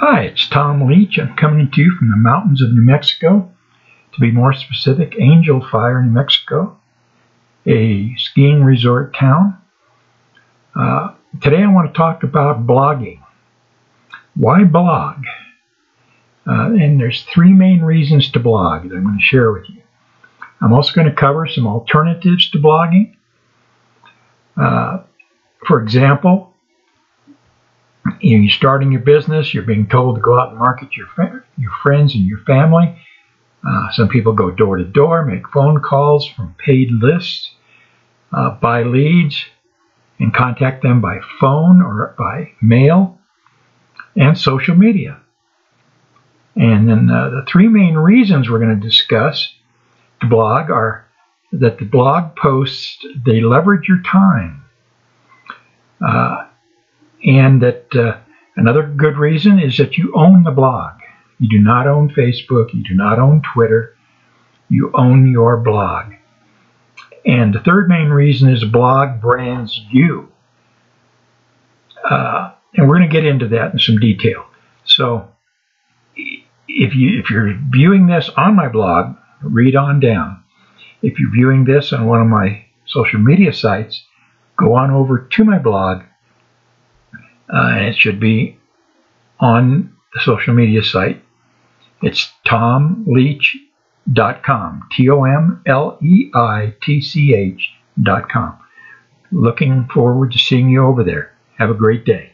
Hi, it's Tom Leitch. I'm coming to you from the mountains of New Mexico. To be more specific, Angel Fire, New Mexico, a skiing resort town. Uh, today I want to talk about blogging. Why blog? Uh, and there's three main reasons to blog that I'm going to share with you. I'm also going to cover some alternatives to blogging. Uh, for example, you know, you're starting your business, you're being told to go out and market your, your friends and your family. Uh, some people go door to door, make phone calls from paid lists, uh, buy leads, and contact them by phone or by mail and social media. And then uh, the three main reasons we're going to discuss the blog are that the blog posts, they leverage your time. Uh, and that uh, another good reason is that you own the blog. You do not own Facebook. You do not own Twitter. You own your blog. And the third main reason is blog brands you. Uh, and we're going to get into that in some detail. So if you if you're viewing this on my blog, read on down. If you're viewing this on one of my social media sites, go on over to my blog uh, and it should be on the social media site. It's tomleitch.com, T-O-M-L-E-I-T-C-H.com. Looking forward to seeing you over there. Have a great day.